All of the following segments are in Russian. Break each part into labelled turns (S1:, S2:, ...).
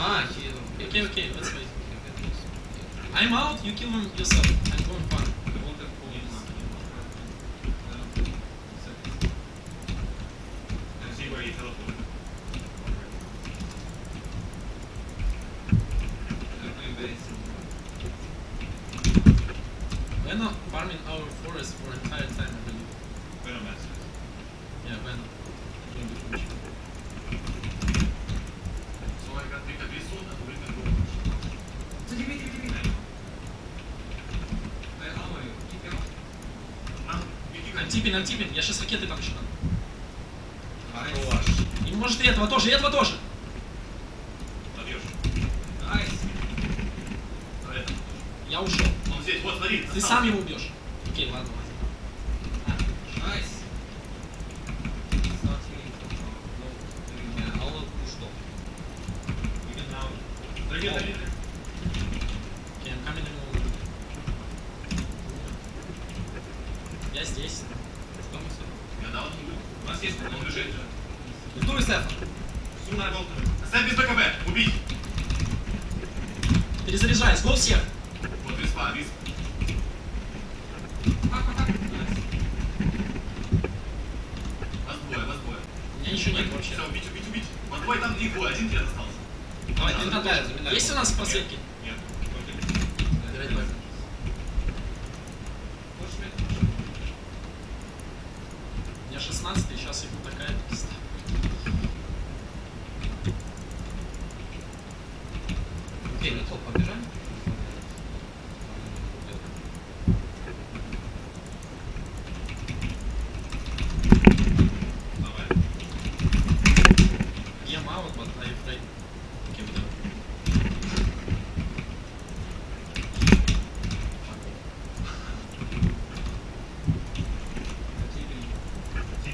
S1: Ah, he.
S2: Okay, okay, let's wait. I'm out, you kill him yourself. I'm going fun.
S3: And see where you teleport.
S2: We're not farming our forest for entire time, I believe.
S3: Venom
S2: I'm tipping. Я сейчас ракеты там еще дам.
S1: Хорош.
S2: И может и этого тоже, и этого тоже.
S3: Добьешь.
S1: Найс.
S3: А это?
S2: Я ушел.
S3: Он здесь, вот смотри.
S2: Ты сам его убьешь. Окей, ладно, ладно.
S1: Найс. Yeah, I'll
S2: Я здесь.
S1: Что мы с
S3: Я дал. У нас есть, он лежит.
S1: Дуй, Сефа.
S3: Сумная волка. Оставь без БКБ. Убить.
S2: Перезаряжаюсь, го всех.
S3: Вот виспа, висп. Вас двое, вас двое.
S2: У меня ничего нет вообще.
S3: Все, убить, убить, убить. Вас двое, там их двое, один тебе остался.
S1: Давай,
S2: тоже.
S1: замедай.
S2: Есть у нас просветки?
S3: Нет.
S1: Давай, давай.
S2: У меня 16 сейчас иду такая пизда.
S1: Окей, на топ побежали.
S3: Давай.
S2: Я мало, but I afraid. Окей,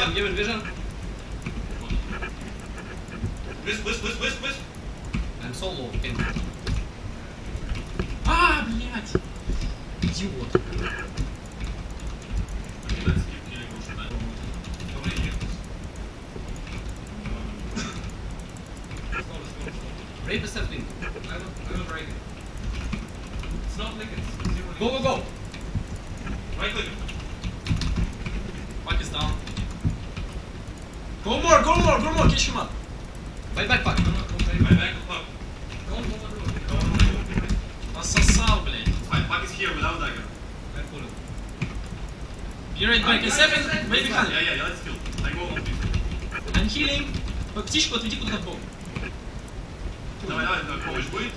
S3: фак, фак, фак,
S1: Yeah, I'm
S3: фак.
S1: giving vision.
S3: Высп, высп, высп, высп, высп.
S1: I'm solo. Can
S2: А, блядь! Идиот.
S3: Let's keep killing Russian, да. Добрый день.
S1: break the setting.
S4: I will, I will break it. It's not like it's zero.
S1: Go, go, go.
S3: Right click.
S2: Fuck is down. Go more, go more, go more, catch him up.
S4: Go go go
S3: go on.
S2: Пососал, блядь.
S3: Fuck is here without dagger.
S4: I pull it.
S2: Be right back.
S4: I- I-
S2: Seven, wait behind.
S3: Yeah, yeah, yeah, let's kill. I go on this.
S2: I'm healing. Птичку отведи куда-то в бок.
S3: Давай, давай, давай, помощь будет?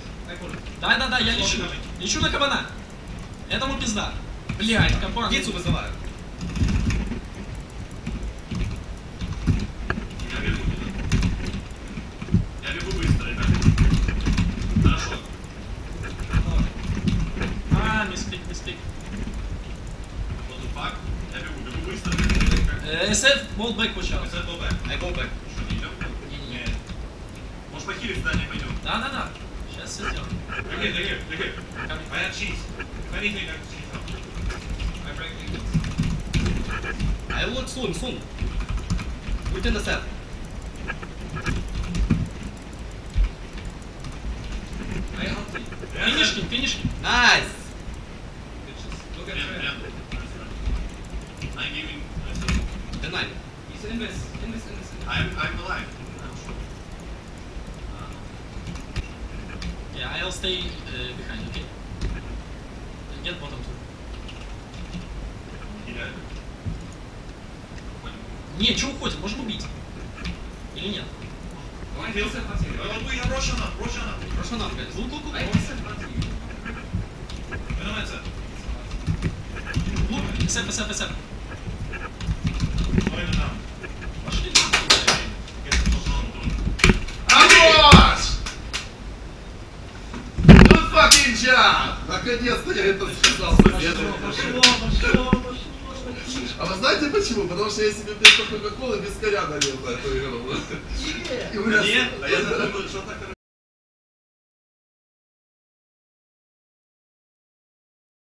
S2: Да, да, да, я лечу. Лечу на кабана. Этому пизда. Блядь, кабан.
S1: Птицу вызываю.
S2: SF, hold back, watch out.
S3: Set go back.
S1: I go back.
S3: Что, не идем?
S2: Не-не-не.
S3: Может похилить здание пойдем?
S2: Да, да, да. Сейчас все сделаем.
S3: Дорогие, дорогие.
S2: Coming.
S3: Моя чиз. Anything I cheese.
S4: I break it.
S1: I will soon, soon. Within the set.
S2: Финишкин, финишкин.
S1: Nice.
S3: I'm giving myself.
S1: The nine.
S4: He's in this, in this, in this, in this.
S3: I'm, I'm alive.
S2: Yeah, I'll stay uh, behind, okay? And get bottom two.
S3: Теряю. Понял.
S2: Не, что уходит? Можем убить. Или нет?
S4: I will set not here.
S3: Вот вы, я Рошана, Рошана.
S1: Нам, guys.
S2: Лук, лук, лук.
S3: Виноват,
S2: Лук, СФ, СФ, СФ.
S5: Давай не там.
S2: Пошли нахуй, блядь.
S5: Я сказал, Антон.
S1: Хорош! Good fucking job! Наконец-то я это сказал.
S3: Пошло, пошло, пошло.
S1: А вы знаете почему? Потому что я себе вместо Кока-Колы без коря налил на эту игру.
S5: Нет, а я думаю, что так